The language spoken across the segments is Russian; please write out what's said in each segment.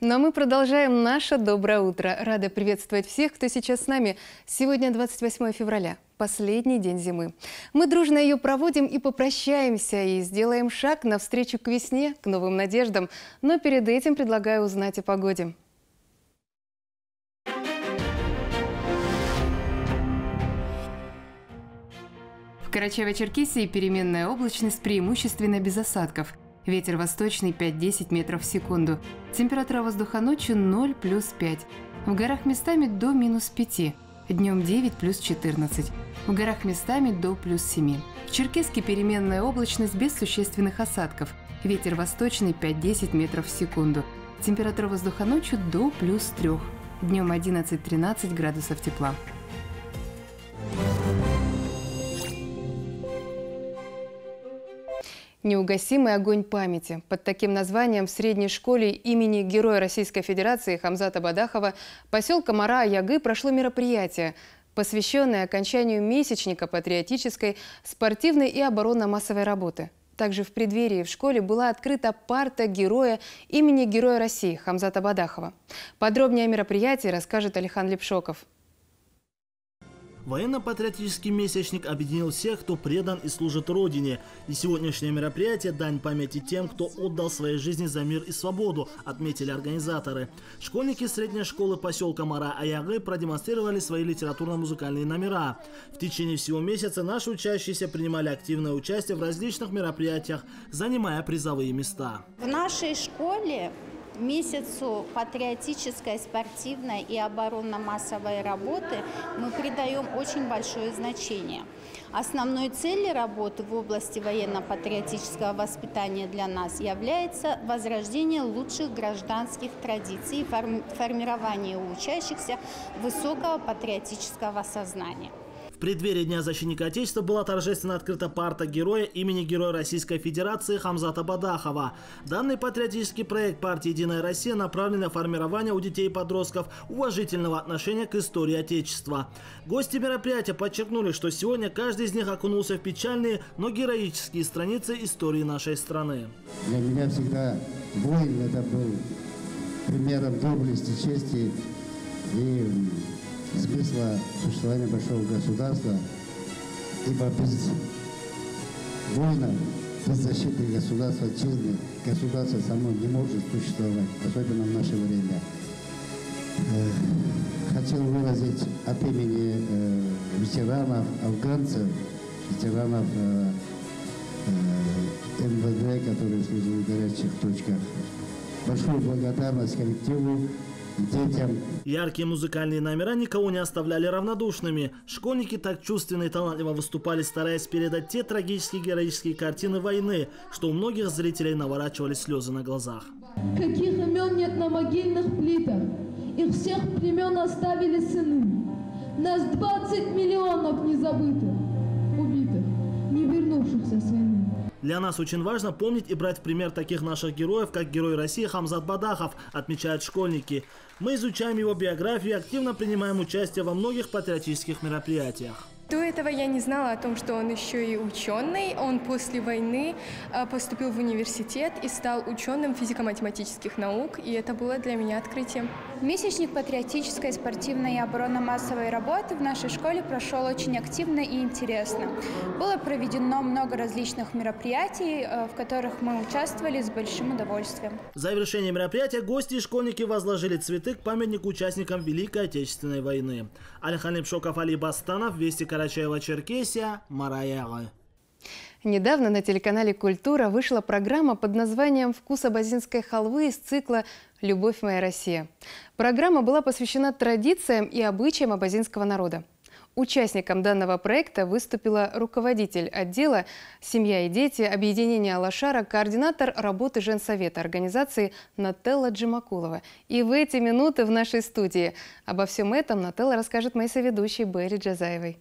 Ну а мы продолжаем наше доброе утро. Рада приветствовать всех, кто сейчас с нами. Сегодня 28 февраля, последний день зимы. Мы дружно ее проводим и попрощаемся, и сделаем шаг навстречу к весне, к новым надеждам. Но перед этим предлагаю узнать о погоде. В Карачаево-Черкесии переменная облачность преимущественно без осадков – Ветер восточный 5-10 метров в секунду. Температура воздуха ночью 0 плюс 5. В горах местами до минус 5. Днем 9 плюс 14. В горах местами до плюс 7. В Черкеске переменная облачность без существенных осадков. Ветер восточный 5-10 метров в секунду. Температура воздуха ночью до плюс 3. Днем 11-13 градусов тепла. Неугасимый огонь памяти. Под таким названием в средней школе имени Героя Российской Федерации Хамзата Бадахова поселка Мара-Ягы прошло мероприятие, посвященное окончанию месячника патриотической, спортивной и оборонно-массовой работы. Также в преддверии в школе была открыта парта героя имени Героя России Хамзата Бадахова. Подробнее о мероприятии расскажет Алихан Лепшоков. Военно-патриотический месячник объединил всех, кто предан и служит Родине. И сегодняшнее мероприятие – дань памяти тем, кто отдал своей жизни за мир и свободу, отметили организаторы. Школьники средней школы поселка Мара-Аягы продемонстрировали свои литературно-музыкальные номера. В течение всего месяца наши учащиеся принимали активное участие в различных мероприятиях, занимая призовые места. В нашей школе месяцу патриотической, спортивной и оборонно-массовой работы мы придаем очень большое значение. Основной целью работы в области военно-патриотического воспитания для нас является возрождение лучших гражданских традиций и формирование у учащихся высокого патриотического сознания. Преддверии Дня защитника Отечества была торжественно открыта парта героя имени Героя Российской Федерации Хамзата Бадахова. Данный патриотический проект партии «Единая Россия» направлен на формирование у детей и подростков уважительного отношения к истории Отечества. Гости мероприятия подчеркнули, что сегодня каждый из них окунулся в печальные, но героические страницы истории нашей страны. Для меня всегда воин это был примером доблести, чести и смысла существования большого государства, ибо без воинов, без защиты государства, отчизны, государство само не может существовать, особенно в наше время. Э, хотел выразить от имени э, ветеранов, афганцев, ветеранов э, МВД, которые служили в горячих точках, большую благодарность коллективу детям. Яркие музыкальные номера никого не оставляли равнодушными. Школьники так чувственно и талантливо выступали, стараясь передать те трагические героические картины войны, что у многих зрителей наворачивали слезы на глазах. Каких имен нет на могильных плитах? Их всех племен оставили сыны. Нас 20 миллионов незабытых, убитых, Для нас очень важно помнить и брать в пример таких наших героев, как герой России Хамзат Бадахов, отмечают школьники. Мы изучаем его биографию и активно принимаем участие во многих патриотических мероприятиях. До этого я не знала о том, что он еще и ученый. Он после войны а, поступил в университет и стал ученым физико-математических наук, и это было для меня открытием. Месячник патриотической, спортивной и оборонно-массовой работы в нашей школе прошел очень активно и интересно. Было проведено много различных мероприятий, э, в которых мы участвовали с большим удовольствием. В завершение мероприятия гости и школьники возложили цветы к памятнику участникам Великой Отечественной войны. Алихан Лепшоков, Али Бастанов, Вести Карачаева-Черкесия, Мараяга. Недавно на телеканале «Культура» вышла программа под названием «Вкус абазинской халвы» из цикла «Любовь моя Россия». Программа была посвящена традициям и обычаям абазинского народа. Участником данного проекта выступила руководитель отдела «Семья и дети» объединения Алашара, координатор работы Женсовета организации Нателла Джимакулова. И в эти минуты в нашей студии обо всем этом Нателла расскажет моей соведущей Берри Джазаевой.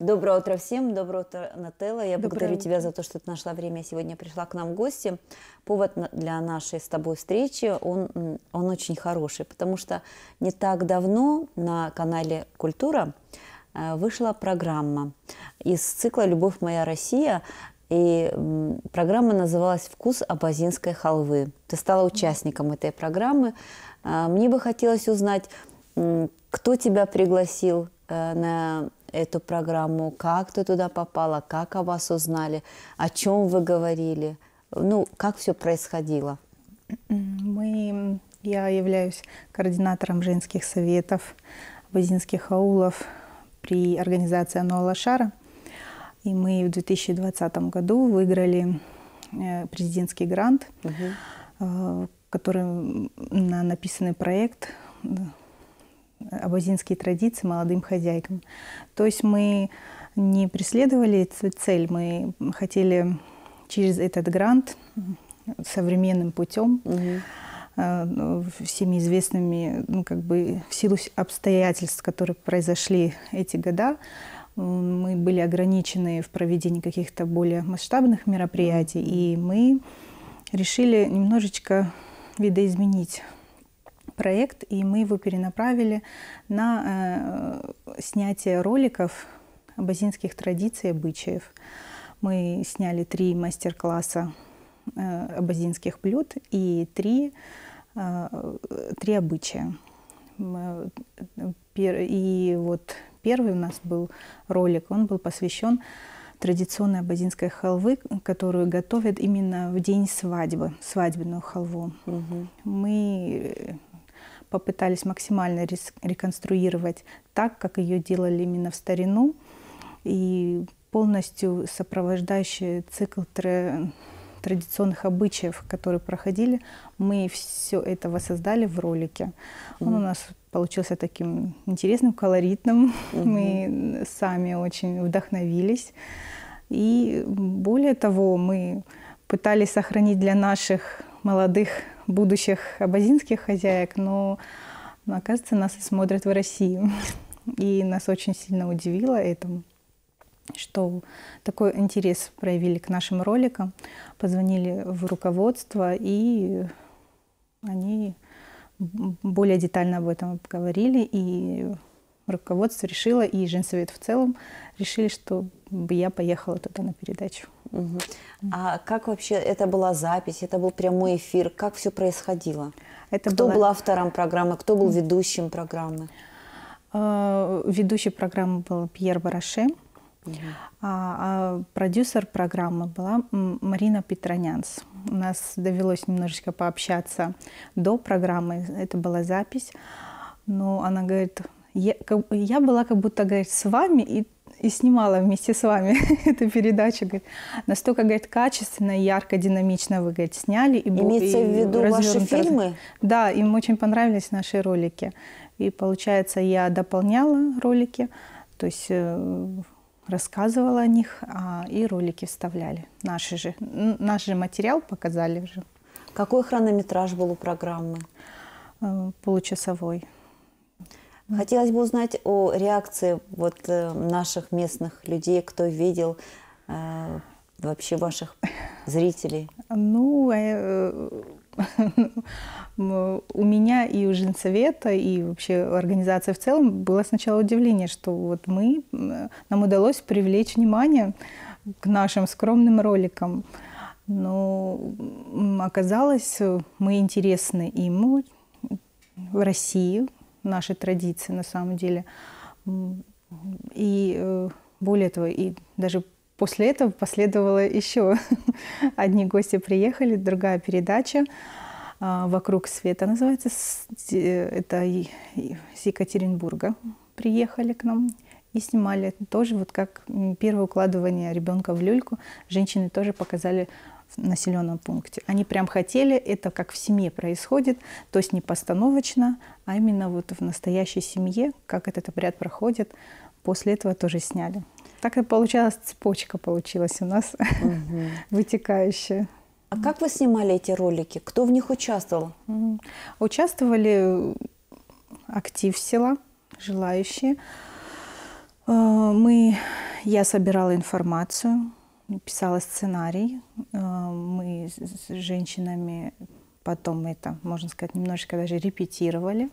Доброе утро всем, доброе утро, Нателла. Я доброе благодарю утро. тебя за то, что ты нашла время сегодня пришла к нам в гости. Повод для нашей с тобой встречи, он, он очень хороший, потому что не так давно на канале «Культура» вышла программа из цикла «Любовь моя Россия», и программа называлась «Вкус абазинской халвы». Ты стала участником этой программы. Мне бы хотелось узнать, кто тебя пригласил на эту программу, как ты туда попала, как о вас узнали, о чем вы говорили, ну, как все происходило? Мы, я являюсь координатором женских советов базинских аулов при организации Ануала Шара. И мы в 2020 году выиграли э, президентский грант, угу. который на написанный проект абазинские традиции молодым хозяйкам. То есть мы не преследовали эту цель, мы хотели через этот грант современным путем, угу. всеми известными, ну, как бы в силу обстоятельств, которые произошли эти года, мы были ограничены в проведении каких-то более масштабных мероприятий, и мы решили немножечко видоизменить проект, и мы его перенаправили на э, снятие роликов абазинских традиций и обычаев. Мы сняли три мастер-класса э, абазинских блюд и три, э, три обычая. Э, и вот первый у нас был ролик, он был посвящен традиционной абазинской халвы, которую готовят именно в день свадьбы, свадебную халву. Угу. Мы попытались максимально реконструировать так, как ее делали именно в старину, и полностью сопровождающий цикл традиционных обычаев, которые проходили, мы все это воссоздали в ролике. Он у нас получился таким интересным, колоритным. Mm-hmm. Мы сами очень вдохновились. И более того, мы пытались сохранить для наших молодых будущих абазинских хозяек, но, но оказывается, нас и смотрят в Россию. И нас очень сильно удивило этому, что такой интерес проявили к нашим роликам, позвонили в руководство, и они более детально об этом говорили, и руководство решило, и женсовет в целом решили, что я поехала туда на передачу. Угу. А как вообще это была запись, это был прямой эфир, как все происходило? Это кто была... был автором программы, кто был ведущим программы? Uh, ведущий программы был Пьер Бараше, uh-huh. а, а продюсер программы была Марина Петронянс. У нас довелось немножечко пообщаться до программы, это была запись, но она говорит, я, я была как будто, говорит, с вами, и и снимала вместе с вами эту передачу. Говорит, настолько, говорит, качественно, ярко, динамично вы, говорит, сняли. И, Имеется и в виду ваши фильмы? Да, им очень понравились наши ролики. И получается, я дополняла ролики, то есть э, рассказывала о них, а, и ролики вставляли. Наши же, наш же материал показали уже. Какой хронометраж был у программы? Э, получасовой. Хотелось бы узнать о реакции вот э, наших местных людей, кто видел э, вообще ваших зрителей. Ну, э, у меня и у женсовета, и вообще организации в целом было сначала удивление, что вот мы, нам удалось привлечь внимание к нашим скромным роликам. Но оказалось, мы интересны им в России, наши традиции на самом деле. И э, более того, и даже после этого последовало еще одни гости приехали, другая передача а, «Вокруг света» называется. Это с Екатеринбурга приехали к нам и снимали тоже вот как первое укладывание ребенка в люльку. Женщины тоже показали в населенном пункте. Они прям хотели, это как в семье происходит, то есть не постановочно, а именно вот в настоящей семье, как этот обряд проходит, после этого тоже сняли. Так и получалась цепочка получилась у нас, угу. вытекающая. А как вы снимали эти ролики? Кто в них участвовал? Участвовали актив села, желающие. Э, мы, я собирала информацию, писала сценарий. Э, мы с женщинами потом это, можно сказать, немножечко даже репетировали.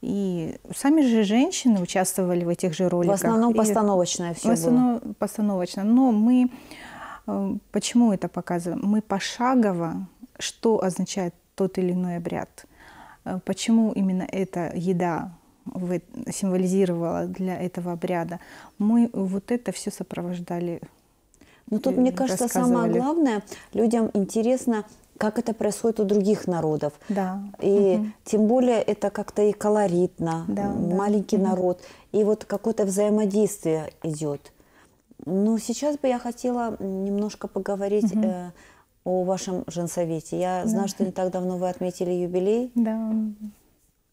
И сами же женщины участвовали в этих же роликах. В основном постановочное все в основном было. постановочно. Но мы э, почему это показываем? Мы пошагово, что означает тот или иной обряд. Э, почему именно эта еда символизировала для этого обряда. Мы вот это все сопровождали. Ну тут, мне кажется, самое главное, людям интересно как это происходит у других народов. Да. И угу. тем более это как-то и колоритно, да, маленький да. народ, и вот какое-то взаимодействие идет. Ну, сейчас бы я хотела немножко поговорить угу. э, о вашем женсовете. Я да. знаю, что не так давно вы отметили юбилей. Да.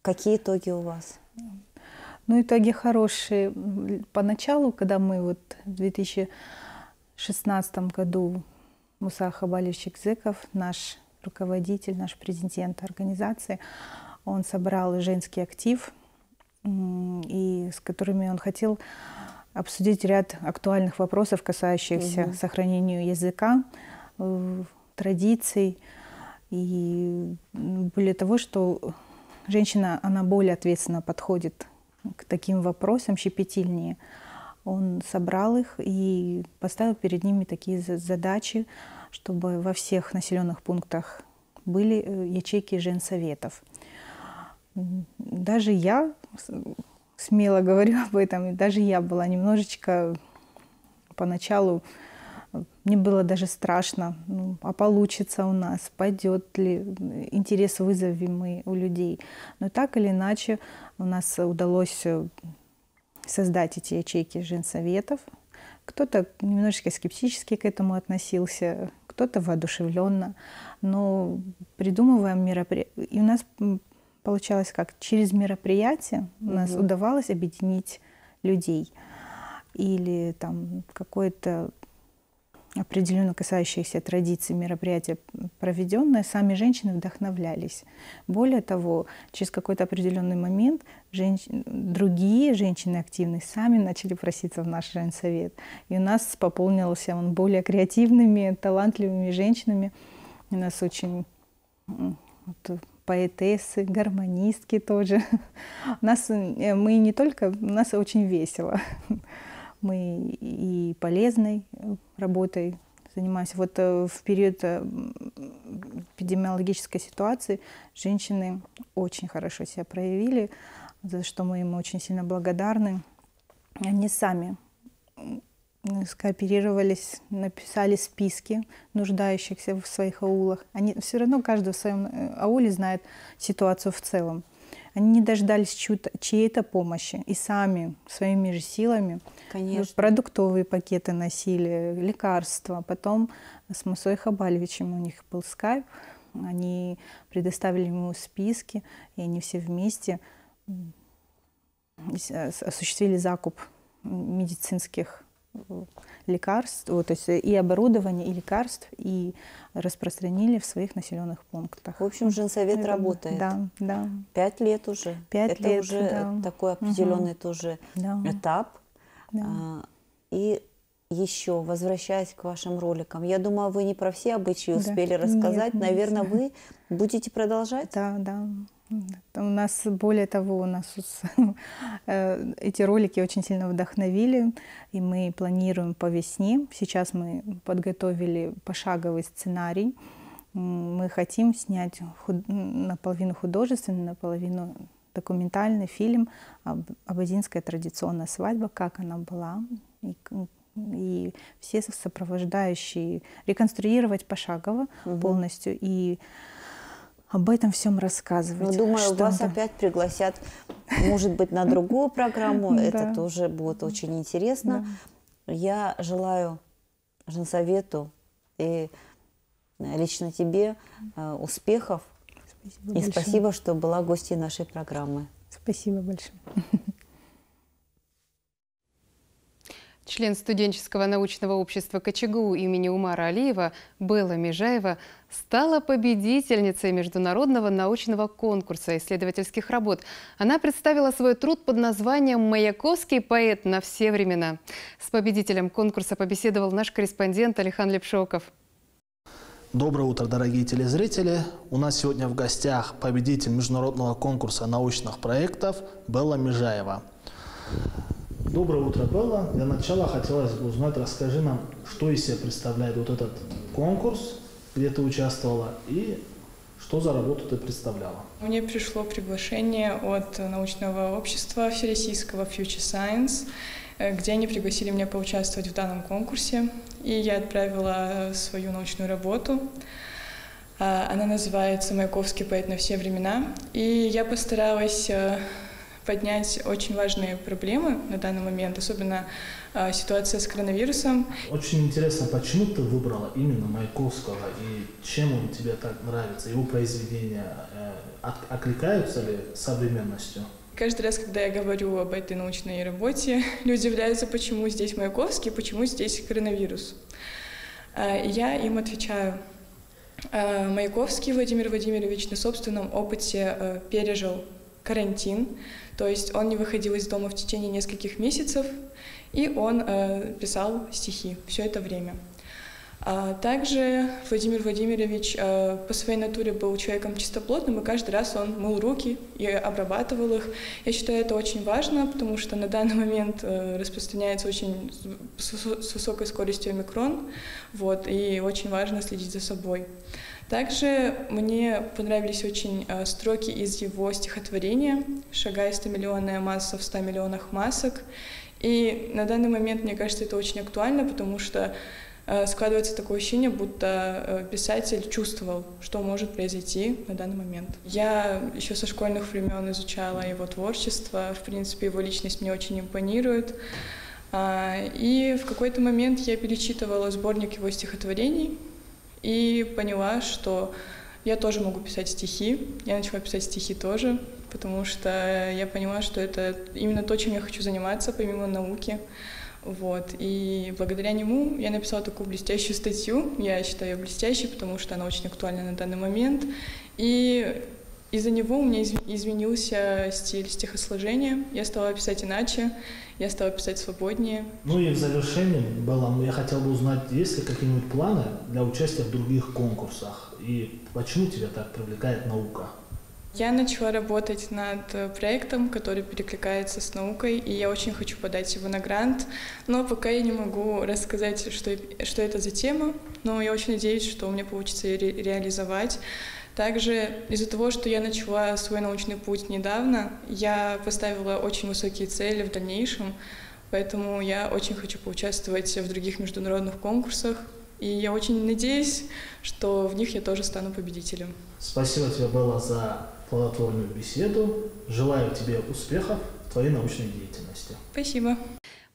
Какие итоги у вас? Ну, итоги хорошие. Поначалу, когда мы вот в 2016 году Муса Хабалевич Зыков, наш руководитель, наш президент организации, он собрал женский актив, и с которыми он хотел обсудить ряд актуальных вопросов, касающихся угу. сохранения языка, э, традиций. И более того, что женщина, она более ответственно подходит к таким вопросам, щепетильнее он собрал их и поставил перед ними такие задачи, чтобы во всех населенных пунктах были э, ячейки женсоветов. Даже я, смело говорю об этом, даже я была немножечко поначалу, мне было даже страшно, ну, а получится у нас, пойдет ли, интерес вызовем мы у людей. Но так или иначе у нас удалось э, создать эти ячейки женсоветов. Кто-то немножечко скептически к этому относился, кто-то воодушевленно, но придумываем мероприятия. И у нас получалось как? Через мероприятие у нас угу. удавалось объединить людей. Или там какое-то определенно касающиеся традиций мероприятия проведенное, сами женщины вдохновлялись. Более того, через какой-то определенный момент женщ... другие женщины активные сами начали проситься в наш женсовет. И у нас пополнился он более креативными, талантливыми женщинами. У нас очень вот, поэтессы, гармонистки тоже. У нас, э, мы не только, у нас очень весело мы и полезной э, работой занимаемся. Вот э, в период э, эпидемиологической ситуации женщины очень хорошо себя проявили, за что мы им очень сильно благодарны. Они сами скооперировались, написали списки нуждающихся в своих аулах. Они все равно каждый в своем ауле знает ситуацию в целом. Они не дождались чьей-то помощи и сами своими же силами Конечно. продуктовые пакеты носили, лекарства. Потом с Мусой Хабалевичем у них был скайп, они предоставили ему списки, и они все вместе осуществили закуп медицинских лекарств, то есть и оборудование, и лекарств, и распространили в своих населенных пунктах. В общем, женсовет Это, работает. Да, да. Пять лет уже. Пять Это лет, уже да. такой определенный угу. тоже да. этап. Да. А, и еще, возвращаясь к вашим роликам, я думаю, вы не про все обычаи успели да. рассказать. Нет, Наверное, нет. вы будете продолжать? Да, да. У нас, более того, у нас э, эти ролики очень сильно вдохновили, и мы планируем по весне. Сейчас мы подготовили пошаговый сценарий. Мы хотим снять худ... наполовину художественный, наполовину документальный фильм об абазинская традиционная свадьба, как она была, и, и все сопровождающие, реконструировать пошагово угу. полностью и об этом всем рассказывать. Ну, думаю, вас да. опять пригласят, может быть, на другую программу. Это тоже будет очень интересно. Я желаю женсовету и лично тебе э, успехов. Спасибо и спасибо, что была гостьей нашей программы. Спасибо большое. Член студенческого научного общества КЧГУ имени Умара Алиева Белла Межаева стала победительницей международного научного конкурса исследовательских работ. Она представила свой труд под названием «Маяковский поэт на все времена». С победителем конкурса побеседовал наш корреспондент Алихан Лепшоков. Доброе утро, дорогие телезрители. У нас сегодня в гостях победитель международного конкурса научных проектов Белла Межаева. Доброе утро, Белла. Для начала хотелось бы узнать, расскажи нам, что из себя представляет вот этот конкурс, где ты участвовала, и что за работу ты представляла? Мне пришло приглашение от научного общества всероссийского Future Science, э, где они пригласили меня поучаствовать в данном конкурсе, и я отправила свою научную работу. А, она называется «Маяковский поэт на все времена», и я постаралась э, поднять очень важные проблемы на данный момент, особенно э, ситуация с коронавирусом. Очень интересно, почему ты выбрала именно Маяковского и чем он тебе так нравится? Его произведения э, окликаются ли современностью? Каждый раз, когда я говорю об этой научной работе, люди удивляются, почему здесь Маяковский, почему здесь коронавирус. Э, я им отвечаю, э, Маяковский Владимир Владимирович на собственном опыте э, пережил карантин, то есть он не выходил из дома в течение нескольких месяцев, и он э, писал стихи все это время. А также Владимир Владимирович э, по своей натуре был человеком чистоплотным, и каждый раз он мыл руки и обрабатывал их. Я считаю это очень важно, потому что на данный момент э, распространяется очень с, с высокой скоростью омикрон, вот, и очень важно следить за собой. Также мне понравились очень э, строки из его стихотворения «Шагай 100-миллионная масса в 100 миллионах масок». И на данный момент, мне кажется, это очень актуально, потому что э, складывается такое ощущение, будто э, писатель чувствовал, что может произойти на данный момент. Я еще со школьных времен изучала его творчество, в принципе, его личность мне очень импонирует. А, и в какой-то момент я перечитывала сборник его стихотворений, и поняла, что я тоже могу писать стихи. Я начала писать стихи тоже, потому что я поняла, что это именно то, чем я хочу заниматься, помимо науки. Вот. И благодаря нему я написала такую блестящую статью. Я считаю ее блестящей, потому что она очень актуальна на данный момент. И из-за него у меня изменился стиль стихосложения. Я стала писать иначе, я стала писать свободнее. Ну и в завершении, Белла, я хотел бы узнать, есть ли какие-нибудь планы для участия в других конкурсах? И почему тебя так привлекает наука? Я начала работать над проектом, который перекликается с наукой, и я очень хочу подать его на грант, но пока я не могу рассказать, что, что это за тема, но я очень надеюсь, что у меня получится ее ре реализовать. Также из-за того, что я начала свой научный путь недавно, я поставила очень высокие цели в дальнейшем, поэтому я очень хочу поучаствовать в других международных конкурсах, и я очень надеюсь, что в них я тоже стану победителем. Спасибо тебе, Белла, за плодотворную беседу. Желаю тебе успехов в твоей научной деятельности. Спасибо.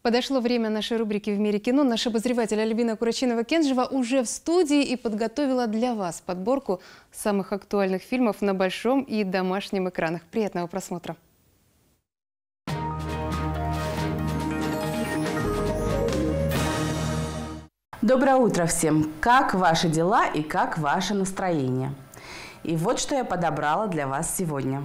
Подошло время нашей рубрики «В мире кино». Наш обозреватель Альбина Курачинова-Кенжева уже в студии и подготовила для вас подборку самых актуальных фильмов на большом и домашнем экранах. Приятного просмотра! Доброе утро всем! Как ваши дела и как ваше настроение? И вот что я подобрала для вас сегодня.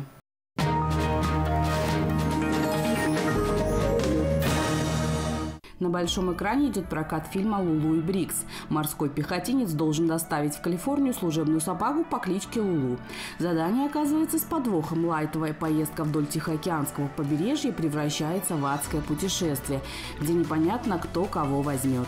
На большом экране идет прокат фильма «Лулу и Брикс». Морской пехотинец должен доставить в Калифорнию служебную собаку по кличке Лулу. Задание оказывается с подвохом. Лайтовая поездка вдоль Тихоокеанского побережья превращается в адское путешествие, где непонятно, кто кого возьмет.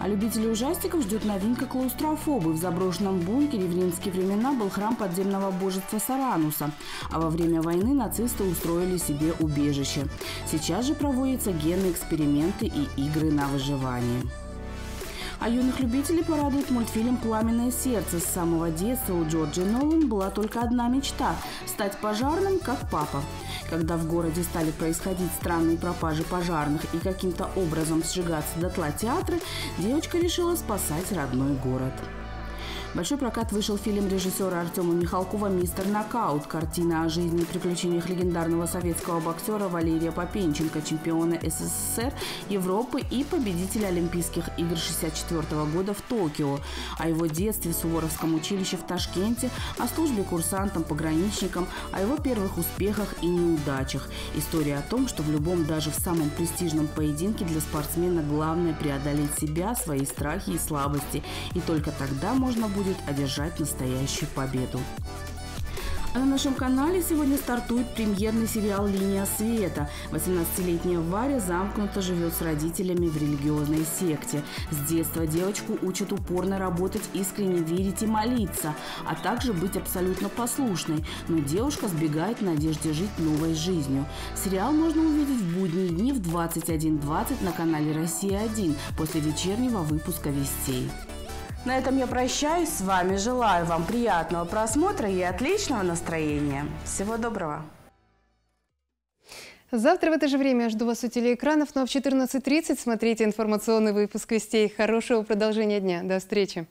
А любителей ужастиков ждет новинка клаустрофобы. В заброшенном бункере в римские времена был храм подземного божества Сарануса, а во время войны нацисты устроили себе убежище. Сейчас же проводятся генные эксперименты и игры на выживание. А юных любителей порадует мультфильм «Пламенное сердце». С самого детства у Джорджи Нолан была только одна мечта – стать пожарным, как папа. Когда в городе стали происходить странные пропажи пожарных и каким-то образом сжигаться дотла театры, девочка решила спасать родной город. Большой прокат вышел фильм режиссера Артема Михалкова «Мистер Нокаут». Картина о жизни и приключениях легендарного советского боксера Валерия Попенченко, чемпиона СССР, Европы и победителя Олимпийских игр 1964 года в Токио. О его детстве в Суворовском училище в Ташкенте, о службе курсантом, пограничником, о его первых успехах и неудачах. История о том, что в любом, даже в самом престижном поединке для спортсмена главное преодолеть себя, свои страхи и слабости. И только тогда можно будет одержать настоящую победу. А на нашем канале сегодня стартует премьерный сериал «Линия света». 18-летняя Варя замкнуто живет с родителями в религиозной секте. С детства девочку учат упорно работать, искренне верить и молиться, а также быть абсолютно послушной. Но девушка сбегает в надежде жить новой жизнью. Сериал можно увидеть в будние дни в 21.20 на канале «Россия-1» после вечернего выпуска «Вестей». На этом я прощаюсь с вами. Желаю вам приятного просмотра и отличного настроения. Всего доброго. Завтра в это же время жду вас у телеэкранов, но в 14.30 смотрите информационный выпуск «Вестей». Хорошего продолжения дня. До встречи.